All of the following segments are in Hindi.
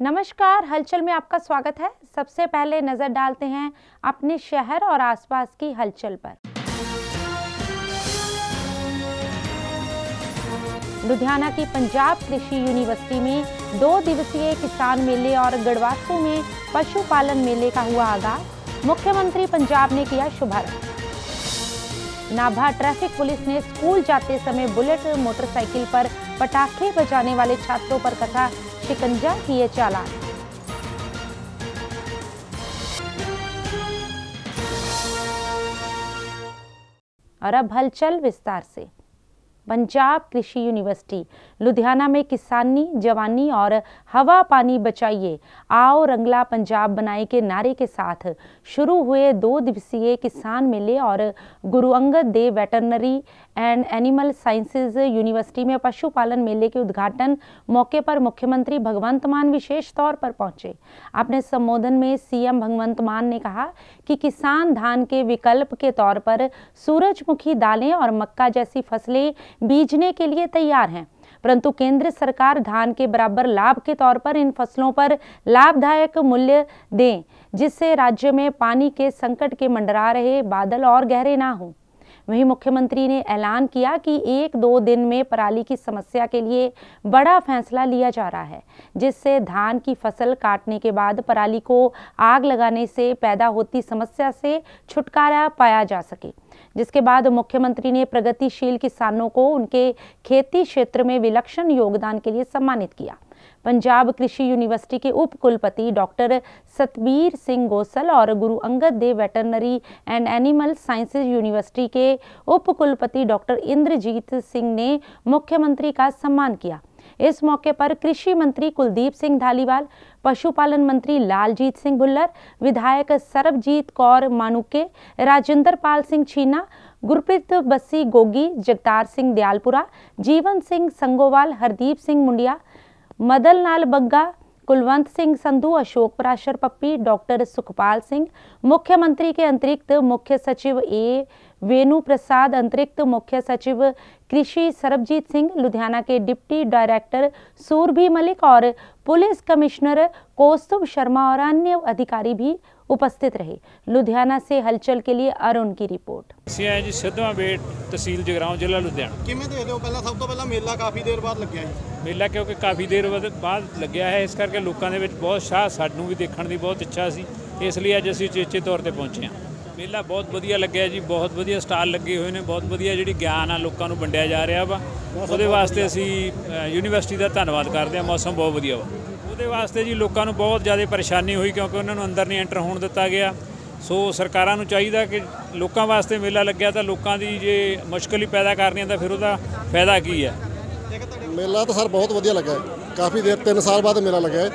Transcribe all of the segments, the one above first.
नमस्कार, हलचल में आपका स्वागत है। सबसे पहले नज़र डालते हैं अपने शहर और आसपास की हलचल पर। लुधियाना की पंजाब कृषि यूनिवर्सिटी में दो दिवसीय किसान मेले और गढ़वासू में पशुपालन मेले का हुआ आगाज़। मुख्यमंत्री पंजाब ने किया शुभारंभ। नाभा ट्रैफ़िक पुलिस ने स्कूल जाते समय बुलेट मोटरसाइकिल पर पटाखे बजाने वाले छात्रों पर कथा शिकंजा किए चालान। और अब हलचल विस्तार से। पंजाब कृषि यूनिवर्सिटी, लुधियाना में किसानी, जवानी और हवा पानी बचाइए। आओ रंगला पंजाब बनाए के नारे के साथ। शुरू हुए दो दिवसीय किसान मेले और Guru Angad Dev veterinary and animal sciences university में पशुपालन मेले के उद्घाटन मौके पर मुख्यमंत्री भगवंत मान विशेष तौर पर पहुँचे। अपने संबोधन में सीएम भगवंत मान ने कहा कि किसान धान के विकल्प के तौर पर सूरजमुखी दालें और मक्का जैसी फ़सलें बीजने के लिए तैयार हैं। परंतु केंद्र सरकार धान के बराबर लाभ के तौर पर इन फ़सलों पर लाभदायक मूल्य दें, जिससे राज्य में पानी के संकट के मंडरा रहे बादल और गहरे ना हों। वहीं मुख्यमंत्री ने ऐलान किया कि एक दो दिन में पराली की समस्या के लिए बड़ा फैसला लिया जा रहा है, जिससे धान की फ़सल काटने के बाद पराली को आग लगाने से पैदा होती समस्या से छुटकारा पाया जा सके। जिसके बाद मुख्यमंत्री ने प्रगतिशील किसानों को उनके खेती क्षेत्र में विलक्षण योगदान के लिए सम्मानित किया। पंजाब कृषि यूनिवर्सिटी के उप कुलपति डॉक्टर सतबीर सिंह गोसल और Guru Angad Dev veterinary and animal sciences university के उप कुलपति डॉक्टर इंद्रजीत सिंह ने मुख्यमंत्री का सम्मान किया। इस मौके पर कृषि मंत्री कुलदीप सिंह धालीवाल, पशुपालन मंत्री लालजीत सिंह भुल्लर विधायक सरबजीत कौर मानुके, राजेंद्र पाल सिंह छीना, गुरप्रीत बस्सी गोगी, जगतार सिंह दयालपुरा, जीवन सिंह संगोवाल, हरदीप सिंह मुंडिया मदन लाल बग्गा, कुलवंत सिंह संधू, अशोक पराशर पप्पी, डॉक्टर सुखपाल सिंह, मुख्यमंत्री के अतिरिक्त मुख्य सचिव ए वेणु प्रसाद अतिरिक्त मुख्य सचिव कृषि सरबजीत सिंह लुधियाना के डिप्टी डायरेक्टर सूरभी मलिक और पुलिस कमिश्नर कौस्तुभ शर्मा और अन्य अधिकारी भी उपस्थित रहे लुधियाना से हलचल के लिए अरुण की रिपोर्ट ਅਸੀਂ ਆਏ ਜੀ ਸਿੱਧਵਾਂ ਬੇਟ ਤਹਿਸੀਲ ਜਗਰਾਉਂ ਜ਼ਿਲ੍ਹਾ ਲੁਧਿਆਣਾ ਕਿਵੇਂ ਦੇਖਦੇ ਹੋ ਪਹਿਲਾਂ ਸਭ ਤੋਂ ਪਹਿਲਾਂ ਮੇਲਾ ਕਾਫੀ ਦੇਰ ਬਾਅਦ ਲੱਗਿਆ ਜੀ ਮੇਲਾ ਕਿਉਂਕਿ ਕਾਫੀ ਦੇਰ ਬਾਅਦ- ਬਾਅਦ ਲੱਗਿਆ ਹੈ ਇਸ ਕਰਕੇ ਲੋਕਾਂ ਦੇ ਵਿੱਚ ਬਹੁਤ ਸ਼ਾਹ ਸਾਨੂੰ ਵੀ ਦੇਖਣ ਦੀ ਬਹੁਤ ਇੱਛਾ ਸੀ ਇਸ ਲਈ ਅੱਜ ਅਸੀਂ ਉਚੇਚੇ ਤੌਰ ਤੇ ਪਹੁੰਚੇ ਹਾਂ ਮੇਲਾ ਬਹੁਤ ਵਧੀਆ ਲੱਗਿਆ ਜੀ ਬਹੁਤ ਵਧੀਆ ਸਟਾਲ ਲੱਗੇ ਹੋਏ ਨੇ ਬਹੁਤ ਵਧੀਆ ਜਿਹੜੀ ਗਿਆਨ ਆ ਲੋਕਾਂ ਨੂੰ ਵੰਡਿਆ ਜਾ ਰਿਹਾ ਵਾ। ਉਹਦੇ ਵਾਸਤੇ ਅਸੀਂ ਯੂਨੀਵਰਸਿਟੀ ਦਾ ਧੰਨਵਾਦ ਕਰਦੇ ਹਾਂ ਮੌਸਮ ਬਹੁਤ ਵਧੀਆ ਵਾ। ਉਹਦੇ ਵਾਸਤੇ ਜੀ ਲੋਕਾਂ ਨੂੰ ਬਹੁਤ ਜ਼ਿਆਦਾ ਪਰੇਸ਼ਾਨੀ ਹੋਈ ਕਿਉਂਕਿ ਉਹਨਾਂ ਨੂੰ ਅੰਦਰ ਨਹੀਂ ਐਂਟਰ ਹੋਣ ਦਿੱਤਾ ਗਿਆ। ਸੋ ਸਰਕਾਰਾਂ ਨੂੰ ਚਾਹੀਦਾ ਕਿ ਲੋਕਾਂ ਵਾਸਤੇ ਮੇਲਾ ਲੱਗਿਆ ਤਾਂ ਲੋਕਾਂ ਦੀ ਜੇ ਮੁਸ਼ਕਲ ਹੀ ਪੈਦਾ ਕਰਨੀ ਤਾਂ ਫਿਰ ਉਹਦਾ ਫਾਇਦਾ ਕੀ ਹੈ? ਮੇਲਾ ਤਾਂ ਸਰ ਬਹੁਤ ਵਧੀਆ ਲੱਗਾ। ਕਾਫੀ ਦੇਰ 3 ਸਾਲ ਬਾਅਦ ਮੇਲਾ ਲੱਗਾ ਹੈ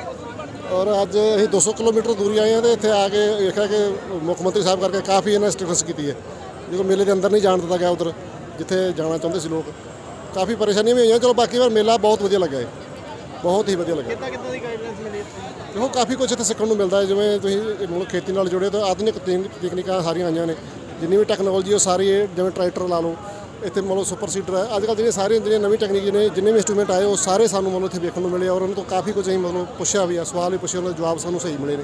ਔਰ ਅੱਜ ਅਸੀਂ 200 ਕਿਲੋਮੀਟਰ ਦੂਰੀ ਆਏ ਹਾਂ ਤੇ ਇੱਥੇ ਆ ਕੇ ਵੇਖਿਆ ਕਿ ਮੁੱਖ ਮੰਤਰੀ ਸਾਹਿਬ ਕਰਕੇ ਕਾਫੀ ਇਹਨਾਂ ਸਟੇਟਸ ਕੀਤੀ ਹੈ। ਜਦੋਂ ਮੇਲੇ ਦੇ ਅੰਦਰ ਨਹੀਂ ਜਾਣ ਦਿੱਤਾ ਗਿਆ ਉਧਰ ਜਿੱਥੇ ਜਾਣਾ ਚਾਹੁੰਦੇ ਸੀ ਲੋਕ ਕਾਫੀ ਪਰੇਸ਼ਾਨੀਆਂ ਵੀ ਹੋਈਆਂ। ਚਲੋ ਬਾਕੀ ਵਾਰ ਮੇਲਾ ਬਹੁਤ ਵਧੀਆ ਲੱਗਾ ਹੈ ਬਹੁਤ ਹੀ ਵਧੀਆ ਲੱਗਾ ਕਿੱਦਾਂ ਕਿੱਦਾਂ ਦੀ ਗਾਈਡਲਾਈਨਸ ਮਿਲੀ ਇੱਥੇ? ਦੇਖੋ ਕਾਫੀ ਕੁਝ ਇੱਥੇ ਸਿੱਖਣ ਨੂੰ ਮਿਲਦਾ ਹੈ। ਜਿਵੇਂ ਤੁਸੀਂ ਮਤਲਬ ਖੇਤੀ ਨਾਲ ਜੁੜੇ ਤਾਂ ਆਧੁਨਿਕ ਤਕਨੀ- ਤਕਨੀਕਾਂ ਸਾਰੀਆਂ ਆਈਆਂ ਨੇ। ਜਿੰਨੀ ਵੀ ਟੈਕਨੋਲੋਜੀ ਉਹ ਸਾਰੀ ਜਿਵੇਂ ਟਰੈਕਟਰ ਲਾ ਲਓ ਇੱਥੇ ਮਤਲਬ ਸੁਪਰ ਸੀਡਰ ਹੈ। ਅੱਜ ਕੱਲ੍ਹ ਜਿਹੜੀਆਂ ਸਾਰੀਆਂ ਜਿਹੜੀਆਂ ਨਵੀਂ ਟੈਕਨੀਕ ਨੇ ਜਿੰਨੇ ਵੀ ਇੰਸਟਰੂਮੈਂਟ ਆਏ, ਉਹ ਸਾਰੇ ਸਾਨੂੰ ਮਤਲਬ ਇੱਥੇ ਵੇਖਣ ਨੂੰ ਮਿਲੇ ਔਰ ਉਹਨਾਂ ਤੋਂ ਕਾਫੀ ਕੁਝ ਅਸੀਂ ਮਤਲਬ ਪੁੱਛਿਆ ਵੀ ਆ, ਸਵਾਲ ਵੀ ਪੁੱਛੇ ਉਹਨਾਂ ਦੇ ਜਵਾਬ ਸਾਨੂੰ ਸਹੀ ਮਿਲੇ ਨੇ।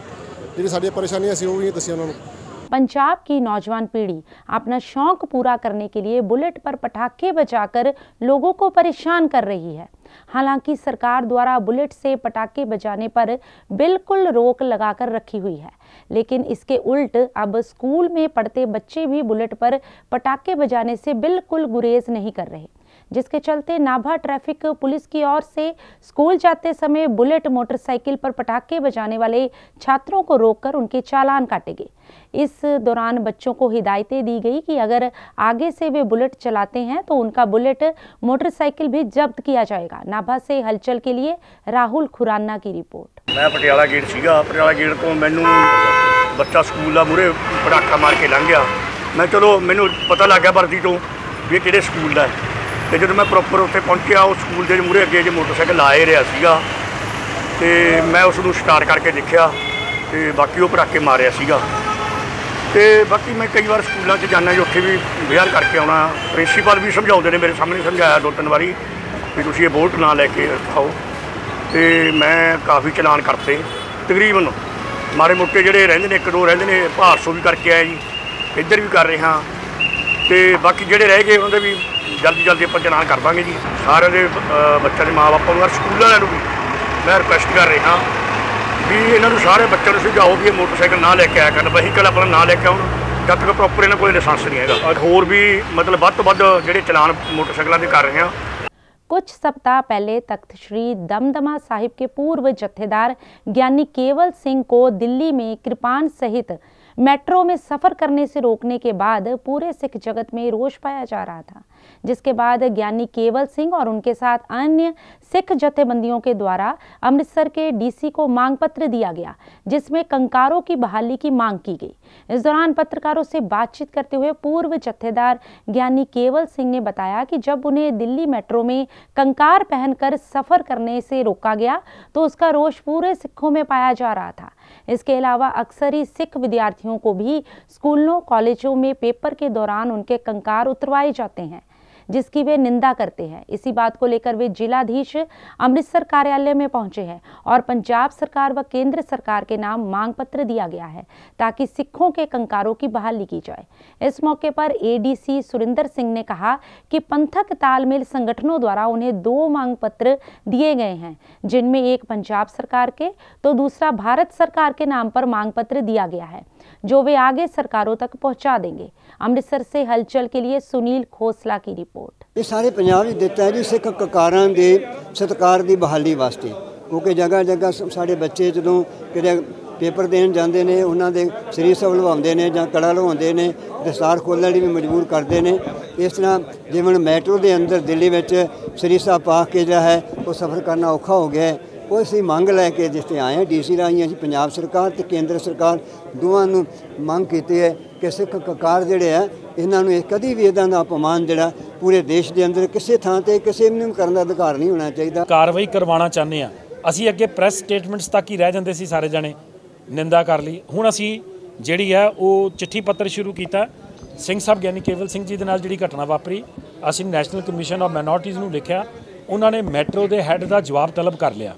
ਜਿਹੜੀ ਸਾਡੀਆਂ ਪਰੇਸ਼ਾਨੀਆਂ ਸੀ, ਉਹ ਵੀ ਦੱਸੀਆਂ ਉਹਨਾਂ ਨੂੰ। पंजाब की नौजवान पीढ़ी अपना शौक पूरा करने के लिए बुलेट पर पटाखे बजाकर लोगों को परेशान कर रही है। हालाँकि सरकार द्वारा बुलेट से पटाखे बजाने पर बिल्कुल रोक लगाकर रखी हुई है, लेकिन इसके उल्ट अब स्कूल में पढ़ते बच्चे भी बुलेट पर पटाखे बजाने से बिल्कुल गुरेज नहीं कर रहे। जिसके चलते नाभा ट्रैफिक पुलिस की ओर से स्कूल जाते समय बुलेट मोटरसाइकिल पर पटाखे बजाने वाले छात्रों को रोककर उनके चालान काटे गए इस दौरान बच्चों को हिदायतें दी गई कि अगर आगे से वे बुलेट चलाते हैं तो उनका बुलेट मोटरसाइकिल भी जब्त किया जाएगा नाभा से हलचल के लिए राहुल खुराना की रिपोर्ट ਮੈਂ ਪਟਿਆਲਾ ਗੇਟ ਸੀਗਾ ਪਟਿਆਲਾ ਗੇਟ ਤੋਂ ਮੈਨੂੰ ਬੱਚਾ ਸਕੂਲ ਦਾ ਮੂਰੇ ਪਟਾਕਾ ਮਾਰ ਕੇ ਲੰਘ ਗਿਆ ਮੈਂ ਚਲੋ ਮੈਨੂੰ ਪਤਾ ਲੱਗ ਗਿਆ ਵਰਦੀ ਤੋਂ ਵੀ ਇਹ ਕਿਹੜੇ ਸਕੂਲ ਦਾ ਹੈ ਤੇ ਜਦੋਂ ਮੈਂ ਪ੍ਰੋਪਰ ਉੱਥੇ ਪਹੁੰਚਿਆ, ਉਹ ਸਕੂਲ ਦੇ ਮੂਹਰੇ ਅੱਗੇ ਜੇ ਮੋਟਰਸਾਈਕਲ ਲਾਏ ਰਿਹਾ ਸੀਗਾ। ਤੇ ਮੈਂ ਉਸ ਨੂੰ ਸਟਾਰਟ ਕਰਕੇ ਦੇਖਿਆ ਤੇ ਬਾਕੀ ਉਹ ਪਟਾਕੇ ਮਾਰਿਆ ਸੀਗਾ। ਤੇ ਬਾਕੀ ਮੈਂ ਕਈ ਵਾਰ ਸਕੂਲਾਂ 'ਚ ਜਾਂਦਾ ਜੀ, ਉੱਥੇ ਵੀ ਵਿਹਾਰ ਕਰਕੇ ਆਉਣਾ। ਪ੍ਰਿੰਸੀਪਲ ਵੀ ਸਮਝਾਉਂਦੇ ਨੇ ਮੇਰੇ ਸਾਹਮਣੇ, ਸਮਝਾਇਆ ਦੋ ਤਿੰਨ ਵਾਰੀ ਵੀ ਤੁਸੀਂ ਇਹ ਬੋਲਟ ਨਾ ਲੈ ਕੇ ਆਓ। ਤੇ ਮੈਂ ਕਾਫੀ ਚਲਾਨ ਕਰਤੇ, ਤਕਰੀਬਨ ਮਾੜੇ ਮੋਟੇ ਜਿਹੜੇ ਰਹਿੰਦੇ ਨੇ, ਇੱਕ ਦੋ ਰਹਿੰਦੇ ਨੇ, ਭਾਰਸੋ ਵੀ ਕਰਕੇ ਆਇਆ ਜੀ, ਇੱਧਰ ਵੀ ਕਰ ਰਿਹਾ ਹਾਂ। ਤੇ ਬਾਕੀ ਜਿਹੜੇ ਰਹਿ ਗਏ, ਉਹਦੇ ਵੀ ਜਲਦੀ ਜਲਦੀ ਆਪਾਂ ਚਲਾਨ ਕਰ ਦਾਂਗੇ ਜੀ ਸਾਰਿਆਂ ਦੇ ਅ, ਬੱਚਿਆਂ ਦੇ ਮਾਪਿਆਂ ਨੂੰ ਔਰ ਸਕੂਲ ਵਾਲਿਆਂ ਨੂੰ ਵੀ ਮੈਂ ਰਿਕੁਐਸਟ ਕਰ ਰਿਹਾ ਵੀ ਇਹਨਾਂ ਨੂੰ ਸਾਰੇ ਬੱਚਿਆਂ ਨੂੰ ਸੁਝਾਓ ਵੀ ਇਹ ਮੋਟਰਸਾਈਕਲ ਨਾ ਲੈ ਕੇ ਆਇਆ ਕਰਨ ਵਹੀਕਲ ਆਪਣਾ ਨਾ ਲੈ ਕੇ ਆਉਣ ਜਦ ਤੱਕ ਪ੍ਰੋਪਰ ਇਹਨਾਂ ਕੋਲ ਲਾਇਸੈਂਸ ਨਹੀਂ ਹੈਗਾ ਔਰ ਹੋਰ ਵੀ ਮਤਲਬ ਵੱਧ ਤੋਂ ਵੱਧ ਜਿਹੜੇ ਚਲਾਨ ਮੋਟਰਸਾਈਕਲਾਂ ਦੇ ਕਰ ਰਹੇ ਹਾਂ कुछ सप्ताह पहले तख्त श्री दमदमा साहिब के पूर्व जत्थेदार ज्ञानी केवल सिंह को दिल्ली में कृपान सहित मेट्रो में सफर करने से रोकने के बाद पूरे सिख जगत में रोष पाया जा रहा था जिसके बाद ज्ञानी केवल सिंह और उनके साथ अन्य सिख जथेबंदियों के द्वारा अमृतसर के डीसी को मांग पत्र दिया गया, जिसमें कंकारों की बहाली की मांग की गई। इस दौरान पत्रकारों से बातचीत करते हुए पूर्व जत्थेदार ज्ञानी केवल सिंह ने बताया कि जब उन्हें दिल्ली मेट्रो में कंकार पहनकर सफ़र करने से रोका गया तो उसका रोष पूरे सिखों में पाया जा रहा था। इसके अलावा अक्सर ही सिख विद्यार्थियों को भी स्कूलों, कॉलेजों में पेपर के दौरान उनके कंकार उतरवाए जाते हैं। जिसकी वे निंदा करते हैं। इसी बात को लेकर वे जिलाधीश अमृतसर कार्यालय में पहुँचे हैं और पंजाब सरकार व केंद्र सरकार के नाम मांग पत्र दिया गया है ताकि सिखों के कंकारों की बहाली की जाए। इस मौके पर एडीसी सुरिंदर सिंह ने कहा कि पंथक तालमेल संगठनों द्वारा उन्हें दो मांग पत्र दिए गए हैं, जिनमें एक पंजाब सरकार के तो दूसरा भारत सरकार के नाम पर मांग पत्र दिया गया है। जो वे आगे सरकारों तक पहुंचा देंगे अमृतसर से हलचल के लिए सुनील खोसला की रिपोर्ट ਇਹ ਸਾਰੇ ਪੰਜਾਬ ਵਿੱਚ ਦਿੱਤਾ ਹੈ ਜੀ ਸਿੱਖ ਕਕਾਰਾਂ ਦੇ ਸਤਕਾਰ ਦੀ ਬਹਾਲੀ ਵਾਸਤੇ ਕਿਉਂਕਿ ਜਗ੍ਹਾ ਜਗ੍ਹਾ ਸ- ਸਾਡੇ ਬੱਚੇ ਜਦੋਂ ਕਿਤੇ ਪੇਪਰ ਦੇਣ ਜਾਂਦੇ ਨੇ ਉਹਨਾਂ ਦੇ ਸਰੀਰ ਸਭ ਲਵਾਉਂਦੇ ਨੇ ਜਾਂ ਕੜਾ ਲਵਾਉਂਦੇ ਨੇ ਦਸਤਾਰ ਖੋਲ੍ਹਣ ਲਈ ਵੀ ਮਜਬੂਰ ਕਰਦੇ ਨੇ ਇਸ ਤਰ੍ਹਾਂ ਜਿਵੇਂ ਹੁਣ ਮੈਟਰੋ ਦੇ ਅੰਦਰ ਦਿੱਲੀ ਵਿੱਚ ਸਰੀਸਾ ਪਾ ਕੇ ਜਿਹੜਾ ਹੈ ਉਹ ਸਫ਼ਰ ਕਰਨਾ ਔਖਾ ਹੋ ਗਿਆ ਹੈ ਉਹ ਅਸੀਂ ਮੰਗ ਲੈ ਕੇ ਜਿਸ ਤੇ ਆਏ ਹਾਂ, ਡੀਸੀ ਰਾਹੀਂ ਅਸੀਂ ਪੰਜਾਬ ਸਰਕਾਰ ਤੇ ਕੇਂਦਰ ਸਰਕਾਰ ਦੋਵਾਂ ਨੂੰ ਮੰਗ ਕੀਤੀ ਹੈ ਕਿ ਸਿੱਖ ਕਕਾਰ ਜਿਹੜੇ ਆ, ਇਹਨਾਂ ਨੂੰ ਇਹ ਕਦੀ ਵੀ ਇਦਾਂ ਦਾ ਅਪਮਾਨ ਜਿਹੜਾ ਪੂਰੇ ਦੇਸ਼ ਦੇ ਅੰਦਰ ਕਿਸੇ ਥਾਂ ਤੇ ਕਿਸੇ ਨੂੰ ਕਰਨ ਦਾ ਅਧਿਕਾਰ ਨਹੀਂ ਹੋਣਾ ਚਾਹੀਦਾ। ਕਾਰਵਾਈ ਕਰਵਾਉਣਾ ਚਾਹੁੰਦੇ ਆ ਅਸੀਂ ਅੱਗੇ ਪ੍ਰੈਸ ਸਟੇਟਮੈਂਟਸ ਤੱਕ ਹੀ ਰਹਿ ਜਾਂਦੇ ਸੀ ਸਾਰੇ ਜਣੇ, ਨਿੰਦਾ ਕਰ ਲਈ। ਹੁਣ ਅਸੀਂ ਜਿਹੜੀ ਹੈ, ਉਹ ਚਿੱਠੀ ਪੱਤਰ ਸ਼ੁਰੂ ਕੀਤਾ। ਸਿੰਘ ਸਾਹਿਬ ਗਿਆਨੀ ਕੇਵਲ ਸਿੰਘ ਜੀ ਦੇ ਨਾਲ ਜਿਹੜੀ ਘਟਨਾ ਵਾਪਰੀ, ਅਸੀਂ ਨੈਸ਼ਨਲ ਕਮਿਸ਼ਨ ਆਫ ਮਾਈਨੋਰਟੀਜ਼ ਨੂੰ ਲਿਖਿਆ। ਉਹਨਾਂ ਨੇ ਮੈਟਰੋ ਦੇ ਹੈੱਡ ਦਾ ਜਵਾਬ ਤਲਬ ਕਰ ਲਿਆ।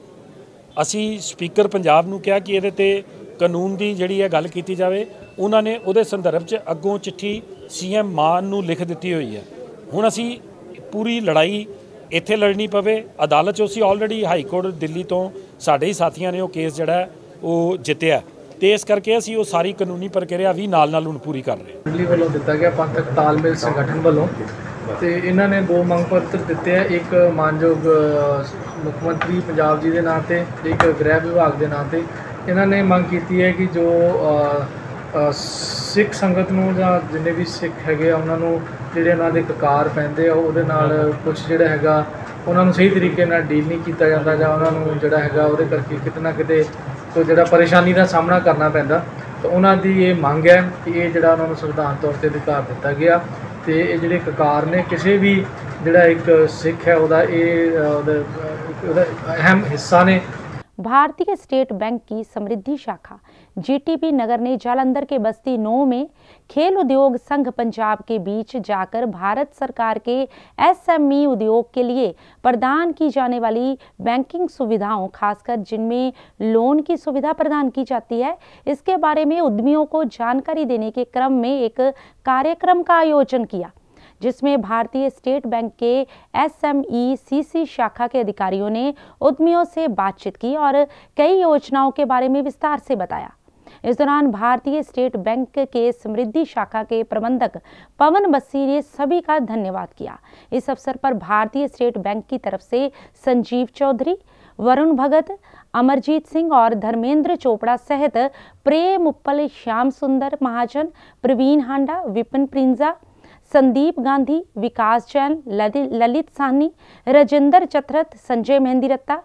ਅਸੀਂ ਸਪੀਕਰ ਪੰਜਾਬ ਨੂੰ ਕਿਹਾ ਕਿ ਇਹਦੇ ਤੇ ਕਾਨੂੰਨ ਦੀ ਜਿਹੜੀ ਹੈ ਗੱਲ ਕੀਤੀ ਜਾਵੇ, ਉਹਨਾਂ ਨੇ ਉਹਦੇ ਸੰਦਰਭ 'ਚ ਅੱਗੋਂ ਚਿੱਠੀ ਸੀਐਮ ਮਾਨ ਨੂੰ ਲਿਖ ਦਿੱਤੀ ਹੋਈ ਹੈ। ਹੁਣ ਅਸੀਂ ਪੂਰੀ ਲੜਾਈ ਇੱਥੇ ਲੜਨੀ ਪਵੇ, ਅਦਾਲਤ 'ਚ ਅਸੀਂ ਆਲਰੇਡੀ ਹਾਈ ਕੋਰਟ ਦਿੱਲੀ ਤੋਂ ਸਾਡੇ ਹੀ ਸਾਥੀਆਂ ਨੇ ਉਹ ਕੇਸ ਜਿਹੜਾ ਉਹ ਜਿੱਤਿਆ। ਤੇ ਇਸ ਕਰਕੇ ਅਸੀਂ ਉਹ ਸਾਰੀ ਕਾਨੂੰਨੀ ਪ੍ਰਕਿਰਿਆ ਵੀ ਨਾਲ ਨਾਲ ਹੁਣ ਪੂਰੀ ਕਰ ਰਹੇ ਹਾਂ। ਦਿੱਲੀ ਵੱਲੋਂ ਦਿੱਤਾ ਗਿਆ ਪੰਥਕ ਤਾਲਮੇਲ ਸੰਗਠਨ ਵੱਲੋਂ ਤੇ ਇਹਨਾਂ ਨੇ ਦੋ ਮੰਗ ਪੱਤਰ ਦਿੱਤੇ ਆ, ਇੱਕ ਮਾਨਯੋਗ ਮੁੱਖ ਮੰਤਰੀ ਪੰਜਾਬ ਜੀ ਦੇ ਨਾਂ ਤੇ ਤੇ ਇੱਕ ਗ੍ਰਹਿ ਵਿਭਾਗ ਦੇ ਨਾਂ ਤੇ। ਇਹਨਾਂ ਨੇ ਮੰਗ ਕੀਤੀ ਹੈ ਕਿ ਜੋ ਸਿੱਖ ਸੰਗਤ ਨੂੰ ਜਾਂ ਜਿੰਨੇ ਵੀ ਸਿੱਖ ਹੈਗੇ ਆ, ਉਹਨਾਂ ਨੂੰ ਜਿਹੜੇ ਉਹਨਾਂ ਦੇ ਕਕਾਰ ਪੈਂਦੇ ਆ, ਉਹਦੇ ਨਾਲ ਕੁਝ ਜਿਹੜਾ ਹੈਗਾ, ਉਹਨਾਂ ਨੂੰ ਸਹੀ ਤਰੀਕੇ ਨਾਲ ਡੀਲ ਨਹੀਂ ਕੀਤਾ ਜਾਂਦਾ ਜਾਂ ਉਹਨਾਂ ਨੂੰ ਜਿਹੜਾ ਹੈਗਾ, ਉਹਦੇ ਕਰਕੇ ਕਿਤੇ ਨਾ ਕਿਤੇ ਕੋਈ ਜਿਹੜਾ ਪਰੇਸ਼ਾਨੀ ਦਾ ਸਾਹਮਣਾ ਕਰਨਾ ਪੈਂਦਾ। ਤਾਂ ਉਹਨਾਂ ਦੀ ਇਹ ਮੰਗ ਹੈ ਕਿ ਇਹ ਜਿਹੜਾ ਉਹਨਾਂ ਨੂੰ ਸੰਵਿਧਾਨ ਤੌਰ ਤੇ ਅਧਿਕਾਰ ਦਿੱਤਾ ਗਿਆ ਤੇ ਇਹ ਜਿਹੜੇ ਕਕਾਰ ਨੇ ਕਿਸੇ ਵੀ ਜਿਹੜਾ ਇੱਕ ਸਿੱਖ ਹੈ ਉਹਦਾ ਇਹ ਅ, ਉਹਦਾ ਅ, ਉਹਦਾ ਅਹਿਮ ਹਿੱਸਾ ਨੇ भारतीय स्टेट बैंक की समृद्धि शाखा जीटीबी नगर ने जालंधर के बस्ती नौ में खेल उद्योग संघ पंजाब के बीच जाकर भारत सरकार के एसएमई उद्योग के लिए प्रदान की जाने वाली बैंकिंग सुविधाओं, खासकर जिनमें लोन की सुविधा प्रदान की जाती है, इसके बारे में उद्यमियों को जानकारी देने के क्रम में एक कार्यक्रम का आयोजन किया, जिसमें भारतीय स्टेट बैंक के एसएमई सीसी शाखा के अधिकारियों ने उद्यमियों से बातचीत की और कई योजनाओं के बारे में विस्तार से बताया। इस दौरान भारतीय स्टेट बैंक के समृद्धि शाखा के प्रबंधक पवन बस्सी ने सभी का धन्यवाद किया। इस अवसर पर भारतीय स्टेट बैंक की तरफ़ से संजीव चौधरी, वरुण भगत, अमरजीत सिंह और धर्मेंद्र चोपड़ा सहित प्रेम उप्पल श्याम सुंदर महाजन, प्रवीण हांडा, विपिन प्रिंजा, संदीप गांधी, विकास जैन ललित साहनी, राजेंद्र चतरथ, संजय मेहंदी रत्ता,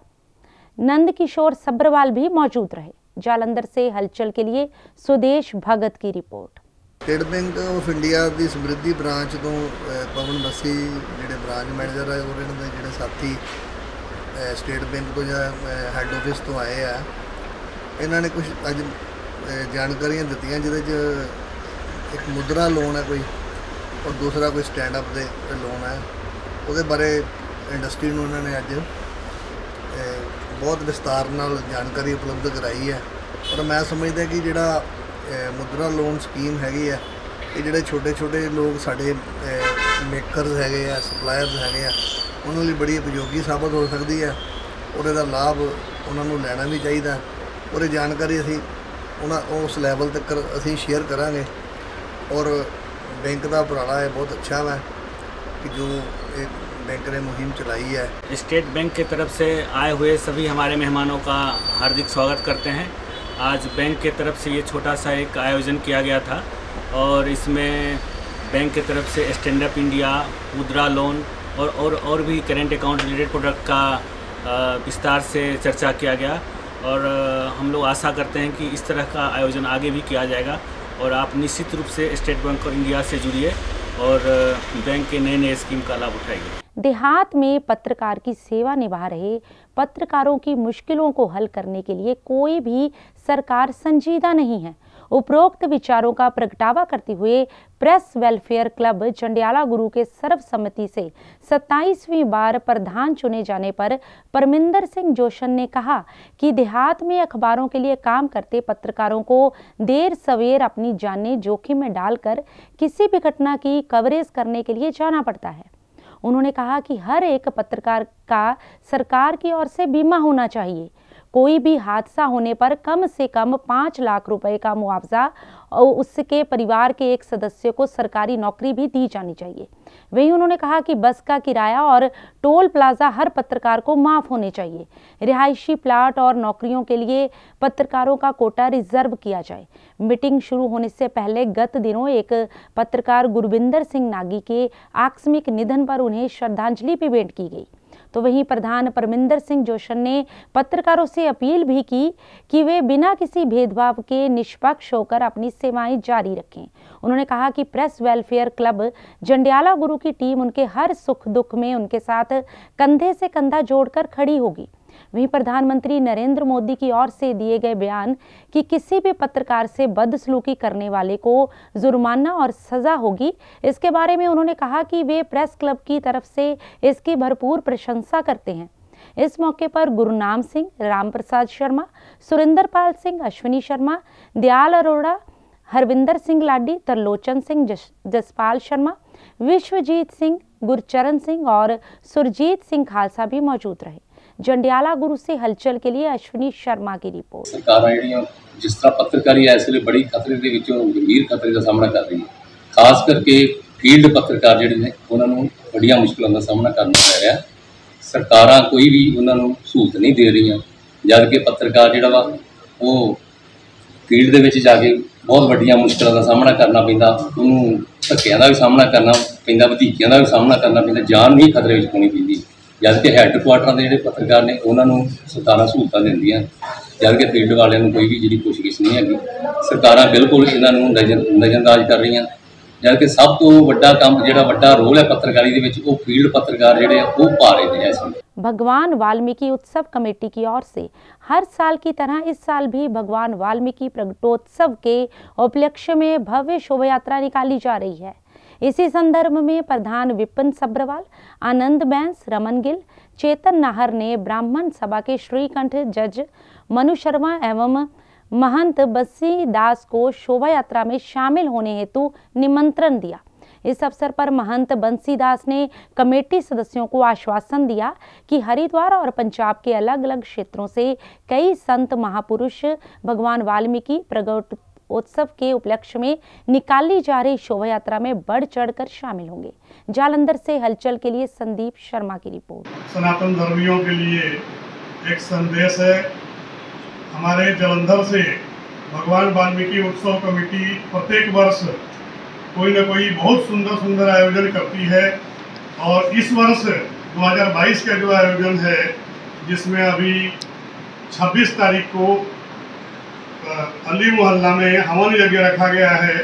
नंद किशोर सब्रवाल भी मौजूद रहे। जालंधर से हलचल के लिए सुदेश भगत की report State Bank of India the Samriddhi branch ਤੋਂ ਅ, ਪਵਨ ਬੱਸੀ ਜਿਹੜੇ ਬ੍ਰਾਂਚ ਮੈਨੇਜਰ ਹੈ ਔਰ ਇਹਨਾਂ ਦੇ ਜਿਹੜੇ ਸਾਥੀ ਅ, ਸਟੇਟ ਬੈਂਕ ਤੋਂ ਜਾਂ ਹੈੱਡ ਆਫਿਸ ਤੋਂ ਆਏ ਆ ਇਹਨਾਂ ਨੇ ਕੁਝ ਅੱਜ ਅ, ਜਾਣਕਾਰੀਆਂ ਦਿੱਤੀਆਂ ਜਿਹਦੇ 'ਚ ਇੱਕ ਮੁਦਰਾ ਲੋਨ ਹੈ ਕੋਈ ਔਰ ਦੂਸਰਾ ਕੋਈ ਸਟੈਂਡ ਅਪ ਦੇ ਲੋਨ ਹੈ ਉਹਦੇ ਬਾਰੇ ਇੰਡਸਟਰੀ ਨੂੰ ਉਹਨਾਂ ਨੇ ਅੱਜ ਅ, ਬਹੁਤ ਵਿਸਤਾਰ ਨਾਲ ਜਾਣਕਾਰੀ ਉਪਲਬਧ ਕਰਾਈ ਹੈ। ਔਰ ਮੈਂ ਸਮਝਦਾ ਕਿ ਜਿਹੜਾ ਮੁਦਰਾ ਲੋਨ ਸਕੀਮ ਹੈਗੀ ਹੈ, ਇਹ ਜਿਹੜੇ ਛੋਟੇ ਛੋਟੇ ਲੋਕ ਸਾਡੇ ਮੇਕਰਸ ਹੈਗੇ ਆ ਸਪਲਾਇਰਸ ਹੈਗੇ ਆ, ਉਹਨਾਂ ਲਈ ਬੜੀ ਉਪਯੋਗੀ ਸਾਬਤ ਹੋ ਸਕਦੀ ਹੈ। ਔਰ ਇਹਦਾ ਲਾਭ ਉਹਨਾਂ ਨੂੰ ਲੈਣਾ ਵੀ ਚਾਹੀਦਾ। ਔਰ ਇਹ ਜਾਣਕਾਰੀ ਅਸੀਂ ਉਹਨਾਂ, ਉਸ ਲੈਵਲ ਤੱਕ ਅਸੀਂ ਸ਼ੇਅਰ ਕਰਾਂਗੇ। ਔਰ ਬੈਂਕ ਦਾ ਉਪਰਾਲਾ ਹੈ ਬਹੁਤ ਅੱਛਾ ਹੈ ਕਿ ਜੋ ਇਹ बैंक ने मुहिम चलाई है। स्टेट बैंक की तरफ़ से आए हुए सभी हमारे मेहमानों का हार्दिक स्वागत करते हैं। आज बैंक के तरफ़ से ये छोटा सा एक आयोजन किया गया था और इसमें बैंक की तरफ़ से stand up India Mudra loan और और और भी करेंट अकाउंट रिलेटेड प्रोडक्ट का विस्तार से चर्चा किया गया। और हम लोग आशा करते हैं कि इस तरह का आयोजन आगे भी किया जाएगा और आप निश्चित रूप से स्टेट बैंक ऑफ़ इंडिया से जुड़िए और बैंक के नए नए स्कीम का लाभ उठाइए। देहात में पत्रकार की सेवा निभा रहे पत्रकारों की मुश्किलों को हल करने के लिए कोई भी सरकार संजीदा नहीं है। उपरोक्त विचारों का प्रगटावा करते हुए प्रेस वेलफेयर क्लब चंडियाला गुरु के सर्वसम्मति से 27वीं बार प्रधान चुने जाने पर परमिंदर सिंह जोशन ने कहा कि देहात में अखबारों के लिए काम करते पत्रकारों को देर सवेर अपनी जानें जोखिम में डालकर किसी भी घटना की कवरेज करने के लिए जाना पड़ता है। उन्होंने कहा कि हर एक पत्रकार का सरकार की ओर से बीमा होना चाहिए। कोई भी हादसा होने पर कम से कम पाँच लाख रुपए का मुआवजा और उसके परिवार के एक सदस्य को सरकारी नौकरी भी दी जानी चाहिए। वहीं उन्होंने कहा कि बस का किराया और टोल प्लाजा हर पत्रकार को माफ़ होने चाहिए। रिहायशी प्लाट और नौकरियों के लिए पत्रकारों का कोटा रिज़र्व किया जाए। मीटिंग शुरू होने से पहले गत दिनों एक पत्रकार गुरविंदर सिंह नागी के आकस्मिक निधन पर उन्हें श्रद्धांजलि भी भेंट की गई। तो वहीं प्रधान परमिंदर सिंह जोशन ने पत्रकारों से अपील भी की कि वे बिना किसी भेदभाव के निष्पक्ष होकर अपनी सेवाएँ जारी रखें। उन्होंने कहा कि प्रेस वेलफेयर क्लब जंडियाला गुरु की टीम उनके हर सुख दुख में उनके साथ कंधे से कंधा जोड़कर खड़ी होगी। वहीं प्रधानमंत्री नरेंद्र मोदी की ओर से दिए गए बयान कि किसी भी पत्रकार से बदसलूकी करने वाले को जुर्माना और सजा होगी। इसके बारे में उन्होंने कहा कि वे प्रेस क्लब की तरफ़ से इसकी भरपूर प्रशंसा करते हैं। इस मौके पर गुरुनाम सिंह रामप्रसाद शर्मा सुरेंद्र पाल सिंह अश्विनी शर्मा दयाल अरोड़ा हरविंदर सिंह लाडी तरलोचन सिंह जस, जसपाल शर्मा विश्वजीत सिंह गुरचरण सिंह और सुरजीत सिंह खालसा भी मौजूद रहे। जंडियाला गुरु से हलचल के लिए अश्विनी शर्मा की रिपोर्ट ਸਰਕਾਰਾਂ ਜਿਹੜੀਆਂ ਜਿਸ ਤਰ੍ਹਾਂ ਪੱਤਰਕਾਰੀ ਇਸ ਵੇਲੇ ਬੜੀ ਖਤਰੇ ਦੇ ਵਿੱਚੋਂ ਗੰਭੀਰ ਖਤਰੇ ਦਾ ਸਾਹਮਣਾ ਕਰ ਰਹੀ ਹੈ ਖਾਸ ਕਰਕੇ ਫੀਲਡ ਪੱਤਰਕਾਰ ਜਿਹੜੇ ਨੇ ਉਹਨਾਂ ਨੂੰ ਬੜੀਆਂ ਮੁਸ਼ਕਲਾਂ ਦਾ ਸਾਹਮਣਾ ਕਰਨਾ ਪੈ ਰਿਹਾ ਸਰਕਾਰਾਂ ਕੋਈ ਵੀ ਉਹਨਾਂ ਨੂੰ ਸਹੂਲਤ ਨਹੀਂ ਦੇ ਰਹੀਆਂ ਜਦ ਕਿ ਪੱਤਰਕਾਰ ਜਿਹੜਾ ਵਾ ਉਹ ਫੀਲਡ ਦੇ ਵਿੱਚ ਜਾ ਕੇ ਬਹੁਤ ਵੱਡੀਆਂ ਮੁਸ਼ਕਲਾਂ ਦਾ ਸਾਹਮਣਾ ਕਰਨਾ ਪੈਂਦਾ ਉਹਨੂੰ ਧੱਕਿਆਂ ਦਾ ਵੀ ਸਾਹਮਣਾ ਕਰਨਾ ਪੈਂਦਾ ਵਧੀਕੀਆਂ ਦਾ ਵੀ ਸਾਹਮਣਾ ਕਰਨਾ ਪੈਂਦਾ ਜਾਨ ਵੀ ਖਤਰੇ ਵਿੱਚ ਪਾਉਣੀ ਪੈਂਦੀ ਜਦ ਕਿ ਹੈੱਡ ਕੁਆਟਰਾਂ ਦੇ ਜਿਹੜੇ ਪੱਤਰਕਾਰ ਨੇ ਉਹਨਾਂ ਨੂੰ ਸਰਕਾਰਾਂ ਸਹੂਲਤਾਂ ਦਿੰਦੀਆਂ ਜਦ ਕਿ ਫੀਲਡ ਵਾਲਿਆਂ ਨੂੰ ਕੋਈ ਵੀ ਜਿਹੜੀ ਪੁੱਛਗਿੱਛ ਨਹੀਂ ਹੈਗੀ ਸਰਕਾਰਾਂ ਬਿਲਕੁਲ ਇਹਨਾਂ ਨੂੰ ਨਜ਼ਰ ਨਜ਼ਰਅੰਦਾਜ਼ ਕਰ ਰਹੀਆਂ ਜਦ ਕਿ ਸਭ ਤੋਂ ਵੱਡਾ ਕੰਮ ਜਿਹੜਾ ਵੱਡਾ ਰੋਲ ਹੈ ਪੱਤਰਕਾਰੀ ਦੇ ਵਿੱਚ ਉਹ ਫੀਲਡ ਪੱਤਰਕਾਰ ਜਿਹੜੇ ਆ ਉਹ ਪਾ ਰਹੇ ਨੇ ਇਸ ਵੇਲੇ भगवान वाल्मीकि उत्सव कमेटी की ओर से हर साल की तरह इस साल भी भगवान वाल्मीकि प्रगटोत्सव के उपलक्ष्य में भव्य शोभा यात्रा निकाली जा रही है इसी संदर्भ में प्रधान विपिन सब्रवाल, आनंद बैंस, रमन गिल, चेतन नाहर ने ब्राह्मण सभा के श्रीकंठ जज मनु शर्मा एवं महंत बस्सी दास को शोभा यात्रा में शामिल होने हेतु निमंत्रण दिया। इस अवसर पर महंत बंसीदास ने कमेटी सदस्यों को आश्वासन दिया कि हरिद्वार और पंजाब के अलग अलग क्षेत्रों से कई संत महापुरुष भगवान वाल्मीकि प्रगट उत्सव के उपलक्ष्य में निकाली जा रही शोभा यात्रा में बढ़ चढ़कर शामिल होंगे। जालंधर से हलचल के लिए संदीप शर्मा की रिपोर्ट। सनातन धर्मियों के लिए एक संदेश है। हमारे जलंधर से भगवान वाल्मीकि उत्सव कमेटी प्रत्येक वर्ष कोई ना कोई बहुत सुंदर सुंदर आयोजन करती है और इस वर्ष 2022 का जो आयोजन है, जिसमें अभी 26 तारीख को अली मोहल्ला में हवन यज्ञ रखा गया है,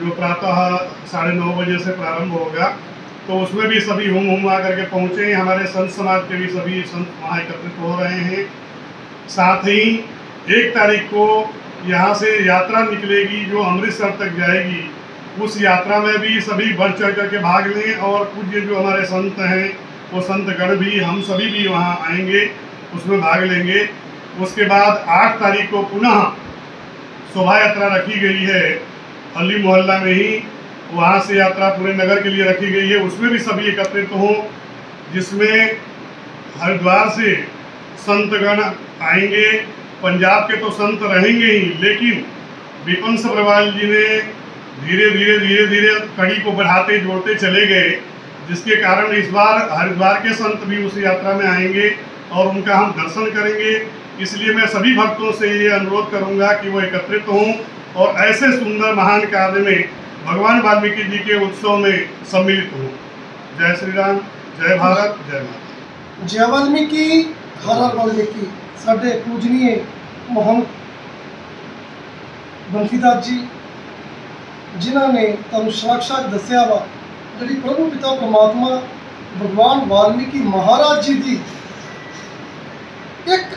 जो प्रातः साढ़े नौ बजे से प्रारंभ होगा। तो उसमें भी सभी हुम हुम आ करके पहुँचे। हमारे संत समाज के भी सभी संत वहाँ एकत्रित हो रहे हैं। साथ ही एक तारीख को यहाँ से यात्रा निकलेगी, जो अमृतसर तक जाएगी। उस यात्रा में भी सभी बढ़ चढ़ करके भाग लें और पूज्य जो हमारे संत हैं, वो संत गण भी, हम सभी भी वहाँ आएँगे, उसमें भाग लेंगे। उसके बाद आठ तारीख को पुनः शोभा यात्रा रखी गई है। अली मोहल्ला में ही वहाँ से यात्रा पूरे नगर के लिए रखी गई है। उसमें भी सभी एकत्रित हों, जिसमें हरिद्वार से संतगण आएँगे। पंजाब के तो संत रहेंगे ही, लेकिन विपन सब्रवाल जी ने धीरे धीरे धीरे धीरे कड़ी को बढ़ाते, जोड़ते चले गए, जिसके कारण इस बार हरिद्वार के संत भी उस यात्रा में आएँगे और उनका हम दर्शन करेंगे। इसलिए मैं सभी भक्तों से ये अनुरोध करूंगा कि वो एकत्रित हों और ऐसे सुंदर महान कार्य में भगवान वाल्मीकि जी के उत्सव में सम्मिलित हों जय श्री राम जय भारत जय माता ਜੈ ਵਾਲਮੀਕੀ ਹਰ ਹਰ ਵਾਲਮੀਕੀ ਸਾਡੇ ਪੂਜਨੀਏ ਮਹਾਨ ਬੰਸੀਦਾਸ ਜੀ ਜਿਨ੍ਹਾਂ ਨੇ ਤੁਹਾਨੂੰ ਸਾਖਸ਼ਾਤ ਦੱਸਿਆ ਵਾ ਜਿਹੜੀ ਪ੍ਰਭੂ ਪਿਤਾ ਪਰਮਾਤਮਾ ਭਗਵਾਨ ਵਾਲਮੀਕੀ ਮਹਾਰਾਜ ਜੀ ਦੀ ਇੱਕ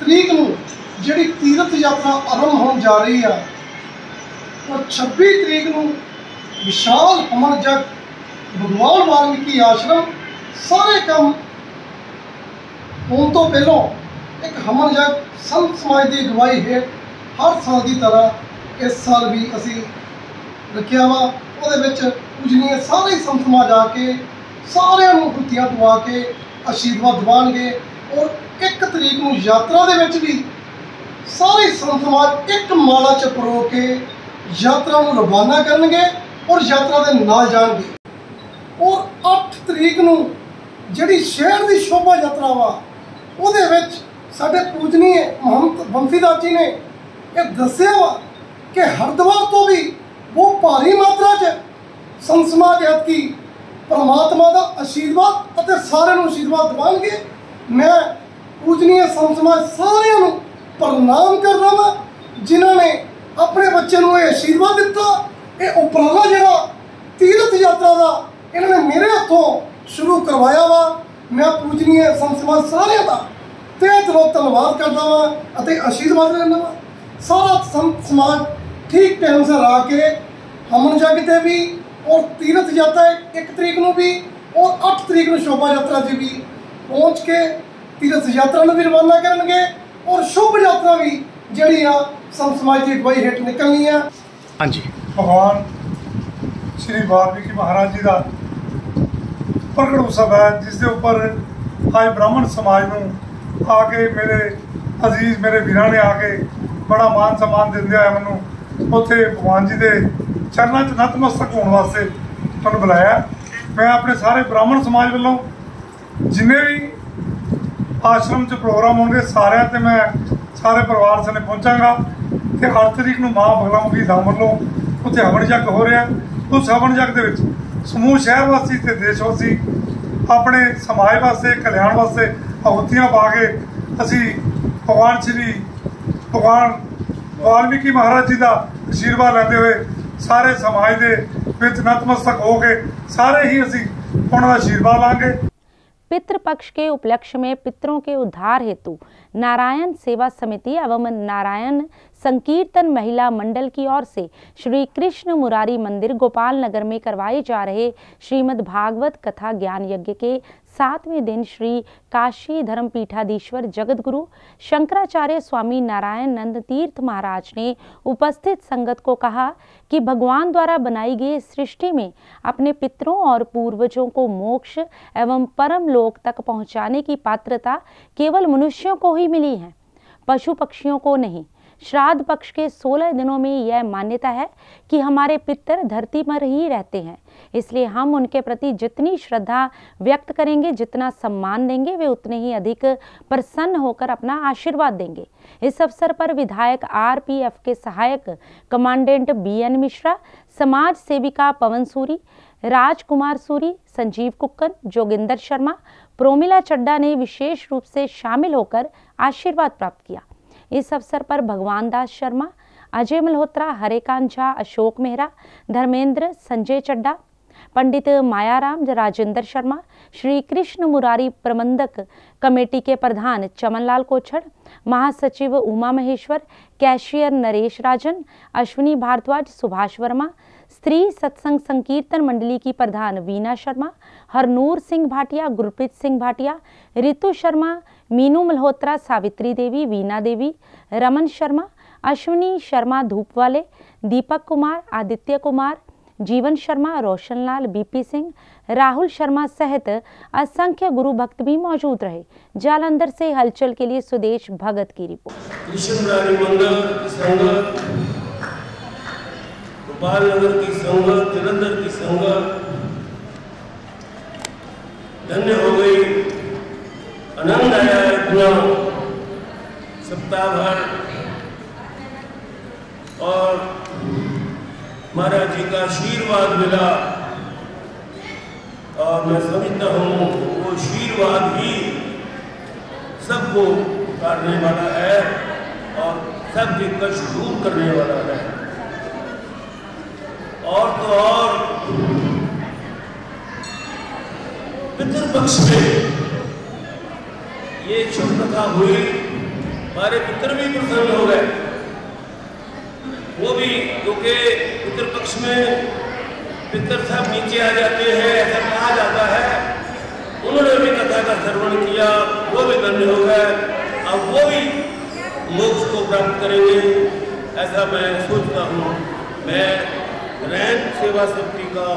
ਤਰੀਕ ਨੂੰ ਜਿਹੜੀ ਤੀਰਥ ਯਾਤਰਾ ਆਰੰਭ ਹੋਣ ਜਾ ਰਹੀ ਆ, ਉਹ 26 ਤਰੀਕ ਨੂੰ ਵਿਸ਼ਾਲ ਅਮਰ ਜਗ, ਭਗਵਾਨ ਵਾਲਮੀਕੀ ਆਸ਼ਰਮ, ਸਾਰੇ ਕੰਮ ਹੋਣ ਤੋਂ ਪਹਿਲਾਂ ਇੱਕ ਹਮਨ ਜਗ ਸੰਤ ਸਮਾਜ ਦੀ ਅਗਵਾਈ ਹੇਠ ਹਰ ਸਾਲ ਦੀ ਤਰ੍ਹਾਂ ਇਸ ਸਾਲ ਵੀ ਅਸੀਂ ਰੱਖਿਆ ਵਾ। ਉਹਦੇ ਵਿੱਚ ਪੂਜਨੀਏ ਸਾਰੇ ਸੰਤ ਸਮਾਜ ਆ ਕੇ, ਸਾਰਿਆਂ ਨੂੰ ਹੁੱਤੀਆਂ ਪਵਾ ਕੇ, ਆਸ਼ੀਰਵਾਦ ਦਿਵਾਉਣਗੇ ਔਰ ਇੱਕ ਤਰੀਕ ਨੂੰ ਯਾਤਰਾ ਦੇ ਵਿੱਚ ਵੀ ਸਾਰੇ ਸੰਤ ਸਮਾਜ ਇੱਕ ਮਾਲਾ ਚ ਪਰੋ ਕੇ ਯਾਤਰਾ ਨੂੰ ਰਵਾਨਾ ਕਰਨਗੇ ਔਰ ਯਾਤਰਾ ਦੇ ਨਾਲ ਜਾਣਗੇ। ਔਰ 8 ਤਰੀਕ ਨੂੰ ਜਿਹੜੀ ਸ਼ਹਿਰ ਦੀ ਸ਼ੋਭਾ ਯਾਤਰਾ ਵਾ, ਉਹਦੇ ਵਿੱਚ ਸਾਡੇ ਪੂਜਨੀਏ ਮਹੰਤ ਬੰਸੀਦਾਸ ਜੀ ਨੇ ਇਹ ਦੱਸਿਆ ਵਾ ਕਿ ਹਰਿਦੁਆਰ ਤੋਂ ਵੀ ਬਹੁਤ ਭਾਰੀ ਮਾਤਰਾ 'ਚ ਸੰਤ ਸਮਾਜ ਐਤਕੀ ਪਰਮਾਤਮਾ ਦਾ ਆਸ਼ੀਰਵਾਦ ਅਤੇ ਸਾਰਿਆਂ ਨੂੰ ਆਸ਼ੀਰਵਾਦ ਦਿਵਾਉਣਗੇ ਮੈਂ ਪੂਜਨੀਏ ਸੰਤ ਸਮਾਜ ਸਾਰਿਆਂ ਨੂੰ ਪ੍ਰਣਾਮ ਕਰਦਾ ਵਾਂ, ਜਿਨ੍ਹਾਂ ਨੇ ਆਪਣੇ ਬੱਚੇ ਨੂੰ ਇਹ ਆਸ਼ੀਰਵਾਦ ਦਿੱਤਾ। ਇਹ ਉਪਰਾਲਾ ਜਿਹੜਾ ਤੀਰਥ ਯਾਤਰਾ ਦਾ ਇਹਨਾਂ ਨੇ ਮੇਰੇ ਹੱਥੋਂ ਸ਼ੁਰੂ ਕਰਵਾਇਆ ਵਾ। ਮੈਂ ਪੂਜਨੀਏ ਸੰਤ ਸਾਰਿਆਂ ਦਾ ਤਹਿ ਦਿਲੋਂ ਧੰਨਵਾਦ ਕਰਦਾ ਵਾਂ ਅਤੇ ਆਸ਼ੀਰਵਾਦ ਲੈਂਦਾ ਵਾਂ। ਸਾਰਾ ਸੰਤ ਸਮਾਜ ਠੀਕ ਟਾਈਮ ਸਿਰ ਆ ਕੇ ਹਮਨ ਜਗ ਤੇ ਵੀ ਔਰ ਤੀਰਥ ਯਾਤਰਾ ਇੱਕ ਤਰੀਕ ਨੂੰ ਵੀ ਔਰ 8 ਤਰੀਕ ਨੂੰ ਸ਼ੋਭਾ ਯਾਤਰਾ ਤੇ ਵੀ ਪਹੁੰਚ ਕੇ ਤੀਰਥ ਯਾਤਰਾ ਨੂੰ ਵੀ ਰਵਾਨਾ ਕਰਨਗੇ ਔਰ ਸ਼ੁਭ ਯਾਤਰਾ ਵੀ ਜਿਹੜੀ ਆ ਸੰਤ ਸਮਾਜ ਦੀ ਅਗਵਾਈ ਹੇਠ ਨਿਕਲਣੀ ਆ। ਹਾਂਜੀ। ਭਗਵਾਨ ਸ਼੍ਰੀ ਵਾਲਮੀਕੀ ਮਹਾਰਾਜ ਜੀ ਦਾ ਪ੍ਰਗਟ ਉਤਸਵ ਹੈ ਜਿਸ ਦੇ ਉੱਪਰ ਅੱਜ ਬ੍ਰਾਹਮਣ ਸਮਾਜ ਨੂੰ ਆ ਕੇ ਮੇਰੇ ਅਜ਼ੀਜ਼ ਮੇਰੇ ਵੀਰਾਂ ਨੇ ਆ ਕੇ ਬੜਾ ਮਾਨ ਸਨਮਾਨ ਦਿੰਦੇ ਹੋਏ ਮੈਨੂੰ ਉੱਥੇ ਭਗਵਾਨ ਜੀ ਦੇ ਚਰਨਾਂ 'ਚ ਨਤਮਸਤਕ ਹੋਣ ਵਾਸਤੇ ਮੈਨੂੰ ਬੁਲਾਇਆ। ਮੈਂ ਆਪਣੇ ਸਾਰੇ ਬ੍ਰਾਹਮਣ ਸਮਾਜ ਵੱਲੋਂ ਜਿੰਨੇ ਵੀ ਆਸ਼ਰਮ 'ਚ ਪ੍ਰੋਗਰਾਮ ਹੋਣਗੇ ਸਾਰਿਆਂ ਤੇ ਮੈਂ ਸਾਰੇ ਪਰਿਵਾਰ ਸਣੇ ਪਹੁੰਚਾਂਗਾ ਤੇ 8 ਤਰੀਕ ਨੂੰ ਮਾਂ ਬਗਲਾਮੁਖੀ ਧਾਮ ਵੱਲੋਂ ਉੱਥੇ ਹਵਨ ਜਗ ਹੋ ਰਿਹਾ। ਉਸ ਹਵਨ ਜਗ ਦੇ ਵਿੱਚ ਸਮੂਹ ਸ਼ਹਿਰ ਵਾਸੀ ਤੇ ਦੇਸ਼ ਵਾਸੀ, ਆਪਣੇ ਸਮਾਜ ਵਾਸਤੇ, ਕਲਿਆਣ ਵਾਸਤੇ ਆਹੁਤੀਆਂ ਪਾ ਕੇ ਅਸੀਂ ਭਗਵਾਨ ਸ਼੍ਰੀ ਭਗਵਾਨ ਵਾਲਮੀਕੀ ਮਹਾਰਾਜ ਜੀ ਦਾ ਆਸ਼ੀਰਵਾਦ ਲੈਂਦੇ ਹੋਏ ਸਾਰੇ ਸਮਾਜ ਦੇ ਵਿੱਚ ਨਤਮਸਤਕ ਹੋ ਕੇ ਸਾਰੇ ਹੀ ਅਸੀਂ ਉਹਨਾਂ ਦਾ ਆਸ਼ੀਰਵਾਦ ਲਾਂਗੇ। पितृपक्ष के उपलक्ष्य में पितरों के उद्धार हेतु नारायण सेवा समिति एवं नारायण संकीर्तन महिला मंडल की ओर से श्री कृष्ण मुरारी मंदिर गोपाल नगर में करवाए जा रहे श्रीमद् भागवत कथा ज्ञान यज्ञ के सातवें दिन श्री काशी धर्म पीठाधीश्वर जगत गुरु शंकराचार्य स्वामी नारायण नंद तीर्थ महाराज ने उपस्थित संगत को कहा कि भगवान द्वारा बनाई गई सृष्टि में अपने पितरों और पूर्वजों को मोक्ष एवं परम लोक तक पहुँचाने की पात्रता केवल मनुष्यों को ही मिली है, पशु पक्षियों को नहीं। श्राद्ध पक्ष के 16 दिनों में यह मान्यता है कि हमारे पितर धरती पर ही रहते हैं। इसलिए हम उनके प्रति जितनी श्रद्धा व्यक्त करेंगे, जितना सम्मान देंगे, वे उतने ही अधिक प्रसन्न होकर अपना आशीर्वाद देंगे। इस अवसर पर विधायक आरपीएफ के सहायक कमांडेंट बी एन मिश्रा, समाज सेविका पवन सूरी, राजकुमार सूरी, संजीव कुक्कन, जोगिंदर शर्मा, प्रोमिला चड्डा ने विशेष रूप से शामिल होकर आशीर्वाद प्राप्त किया। इस अवसर पर भगवान दास शर्मा, अजय मल्होत्रा हरेकांत झा अशोक मेहरा, धर्मेंद्र, संजय चड्डा पंडित मायाराम राजेंद्र शर्मा, श्री कृष्ण मुरारी प्रबंधक कमेटी के प्रधान चमनलाल कोछड़, महासचिव उमा महेश्वर, कैशियर नरेश राजन, अश्विनी भारद्वाज, सुभाष वर्मा, स्त्री सत्संग संकीर्तन मंडली की प्रधान वीना शर्मा, हरनूर सिंह भाटिया, गुरप्रीत सिंह भाटिया, रितु शर्मा मीनू मल्होत्रा, सावित्री देवी, वीना देवी, रमन शर्मा, अश्विनी शर्मा धूपवाले, दीपक कुमार, आदित्य कुमार, जीवन शर्मा, रोशन लाल, बीपी सिंह, राहुल शर्मा सहित असंख्य गुरु भक्त भी मौजूद रहे। जालंधर से हलचल के लिए सुदेश भगत की रिपोर्ट। धन्य हो गई। आनंद आया इतना सप्ताह भर। और महाराज जी का आशीर्वाद मिला। और मैं समझता हूँ, वो आशीर्वाद ही सबको उतारने वाला है और सबके कष्ट दूर करने वाला है। और तो और, पितृपक्ष में ये कथा हुई हमारे पितृ भी प्रसन्न हो गए। वो भी क्योंकि पितृपक्ष में पितर सब नीचे आ जाते हैं, ऐसा कहा जाता है। उन्होंने भी कथा का श्रवण किया, वो भी धन्य हो गए। अब वो भी मोक्ष को प्राप्त करेंगे, ऐसा मैं सोचता हूँ। मैं रैन सेवा समिति का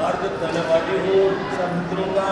हार्दिक धन्यवादी हूँ। सब मित्रों का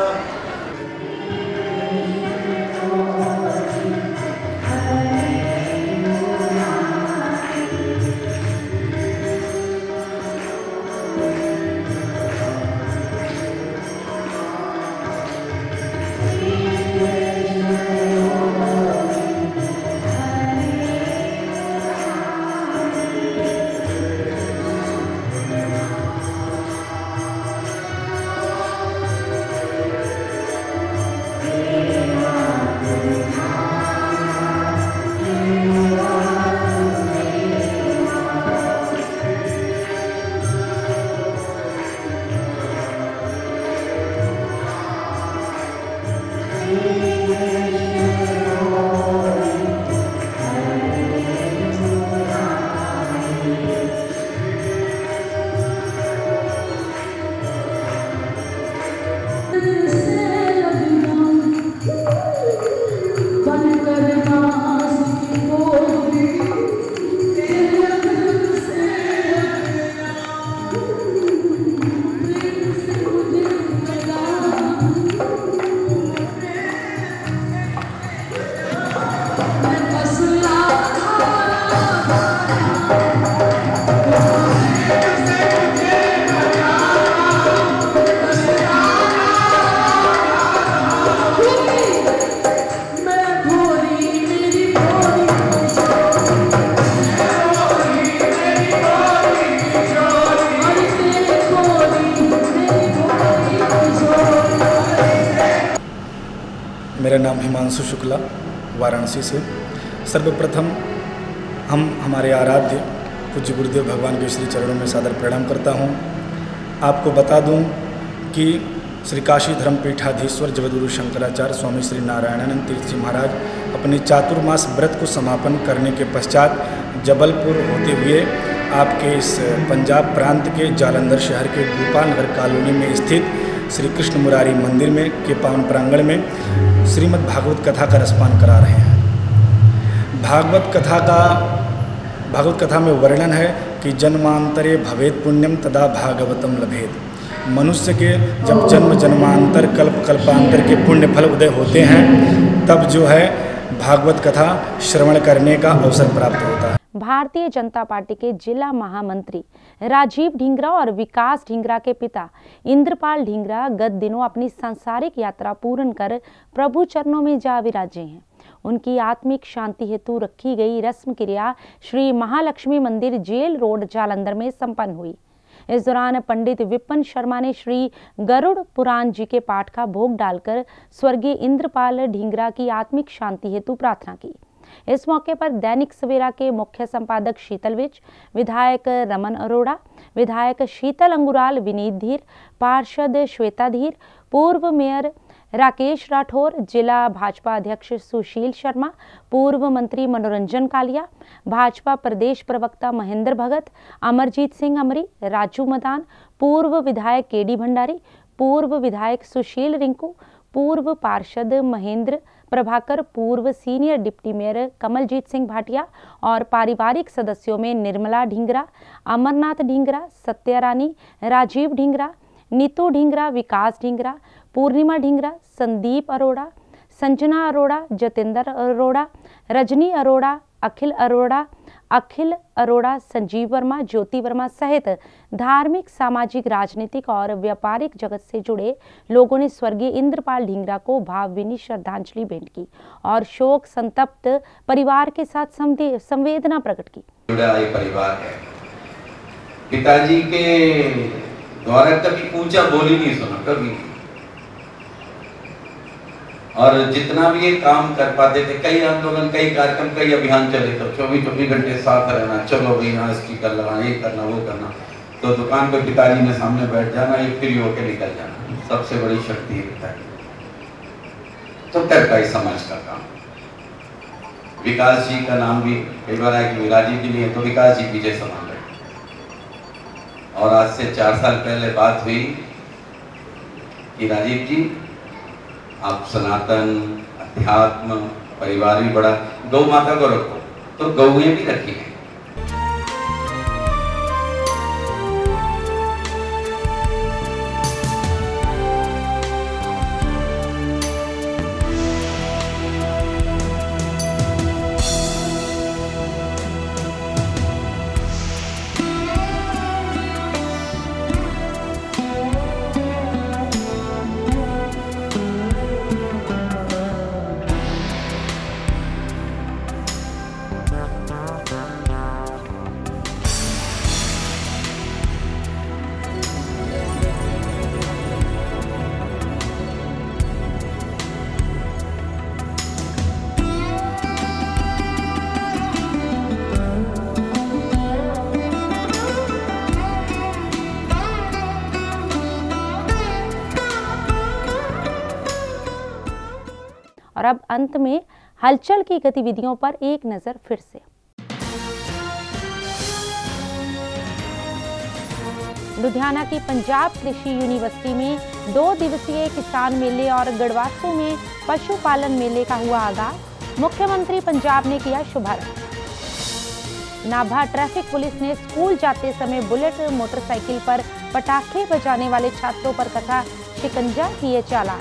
शुक्ला वाराणसी से। सर्वप्रथम हम हमारे आराध्य पूज्य गुरुदेव भगवान के श्री चरणों में सादर प्रणाम करता हूँ। आपको बता दूँ कि श्री काशी धर्मपीठाधीश्वर जगदगुरु शंकराचार्य स्वामी श्री नारायणानंद तीर्थ जी महाराज अपने चातुर्मास व्रत को समापन करने के पश्चात जबलपुर होते हुए आपके इस पंजाब प्रांत के जालंधर शहर के गोपाल नगर कॉलोनी में स्थित श्री कृष्ण मुरारी मंदिर में, के पावन प्रांगण में श्रीमद् भागवत कथा का रसपान करा रहे हैं। भागवत कथा का, भागवत कथा में वर्णन है कि जन्मांतरे भवेद पुण्यम तदा भागवतम लभेद मनुष्य के जब जन्म जन्मांतर, कल्प कल्पांतर के पुण्य फल उदय होते हैं, तब जो है भागवत कथा श्रवण करने का अवसर प्राप्त होता है। भारतीय जनता पार्टी के जिला महामंत्री राजीव ढींगरा और विकास ढींगरा के पिता इंद्रपाल ढींगरा गत दिनों अपनी सांसारिक यात्रा पूर्ण कर प्रभु चरणों में जा विराजे हैं। उनकी आत्मिक शांति हेतु रखी गई रस्म क्रिया श्री महालक्ष्मी मंदिर जेल रोड जालंधर में संपन्न हुई। इस दौरान पंडित विपन शर्मा ने श्री गरुड़ पुराण जी के पाठ का भोग डालकर स्वर्गीय इंद्रपाल ढींगरा की आत्मिक शांति हेतु प्रार्थना की। इस मौके पर दैनिक सवेरा के मुख्य संपादक शीतल विज, विधायक रमन अरोड़ा, विधायक शीतल अंगुराल, विनीत धीर, पार्षद श्वेता धीर, पूर्व मेयर राकेश राठौर, जिला भाजपा अध्यक्ष सुशील शर्मा, पूर्व मंत्री मनोरंजन कालिया, भाजपा प्रदेश प्रवक्ता महेंद्र भगत, अमरजीत सिंह अमरी, राजू मदान, पूर्व विधायक केडी भंडारी, पूर्व विधायक सुशील रिंकू, पूर्व पार्षद महेंद्र प्रभाकर, पूर्व senior deputy mayor Kamaljeet Singh Bhatia और पारिवारिक सदस्यों में निर्मला ढींगरा, अमरनाथ ढींगरा, सत्या रानी, राजीव ढींगरा, नीतू ढींगरा, विकास ढींगरा, पूर्णिमा ढींगरा, संदीप अरोड़ा, संजना अरोड़ा, जतेंद्र अरोड़ा, रजनी अरोड़ा, अखिल अरोड़ा अखिल अरोड़ा, संजीव वर्मा, ज्योति वर्मा सहित धार्मिक, सामाजिक, राजनीतिक और व्यापारिक जगत से जुड़े लोगों ने स्वर्गीय इंद्रपाल ढींगरा को भावभीनी श्रद्धांजलि भेंट की और शोक संतप्त परिवार के साथ संवेदना प्रकट की। परिवार है। पिताजी के द्वारा कभी ऊँचा बोली नहीं सुना, कभी और जितना भी ये काम कर पाते थे, कई आंदोलन, कई कार्यक्रम, कई अभियान चले तो चौबीस चौबीस घंटे साथ रहना, चलो भाई हाँ इसकी कर लगाना ये करना, वो करना। तो दुकान पे पिताजी ने सामने बैठ जाना ये फ्री होके निकल जाना। सबसे बड़ी शक्ति है पिताजी तो कर पाई समाज का काम। विकास जी का नाम भी, कई बार है कि राजीव जी नहीं है तो विकास जी पीछे संभाल रहे और आज से चार साल पहले बात हुई कि राजीव जी आप सनातन, अध्यात्म, परिवार भी बड़ा, गौ माता को रखो। तो गौएँ भी रखी हैं। अब अंत में हलचल की गतिविधियों पर एक नज़र फिर से। लुधियाना की पंजाब कृषि यूनिवर्सिटी में दो दिवसीय किसान मेले और गढ़वासू में पशुपालन मेले का हुआ आगाज़। मुख्यमंत्री पंजाब ने किया शुभारंभ। नाभा ट्रैफ़िक पुलिस ने स्कूल जाते समय बुलेट मोटरसाइकिल पर पटाखे बजाने वाले छात्रों पर कथा, शिकंजा किए चालान।